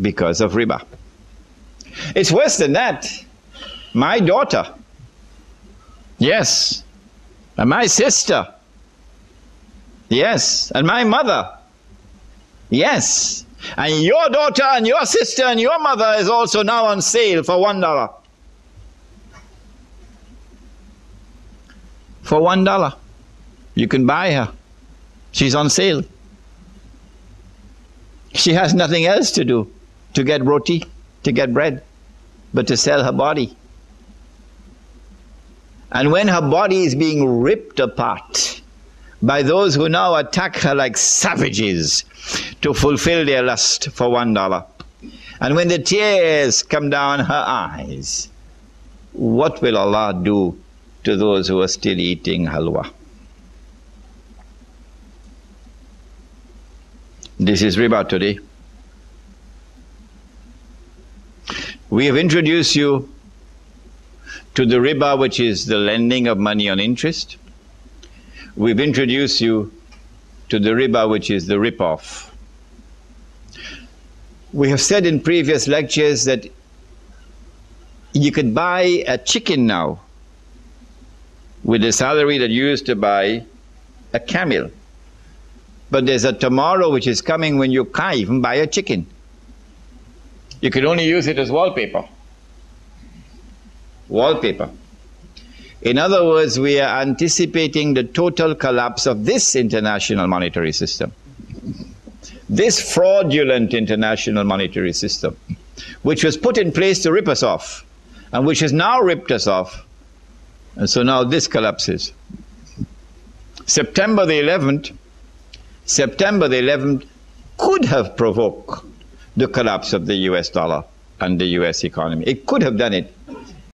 because of riba. It's worse than that. My daughter, yes, and my sister, yes, and my mother, yes, and your daughter and your sister and your mother is also now on sale for one dollar. For one dollar, you can buy her. She's on sale. She has nothing else to do to get roti, to get bread, but to sell her body. And when her body is being ripped apart by those who now attack her like savages to fulfill their lust for one dollar, and when the tears come down her eyes, what will Allah do to those who are still eating halwa? This is riba today. We have introduced you to the riba, which is the lending of money on interest. We've introduced you to the riba, which is the rip-off. We have said in previous lectures that you could buy a chicken now with the salary that you used to buy a camel. But there's a tomorrow which is coming when you can't even buy a chicken. You can only use it as wallpaper. Wallpaper. In other words, we are anticipating the total collapse of this international monetary system. This fraudulent international monetary system, which was put in place to rip us off, and which has now ripped us off. And so now this collapses. September the 11th, September the 11th could have provoked the collapse of the US dollar and the US economy. It could have done it.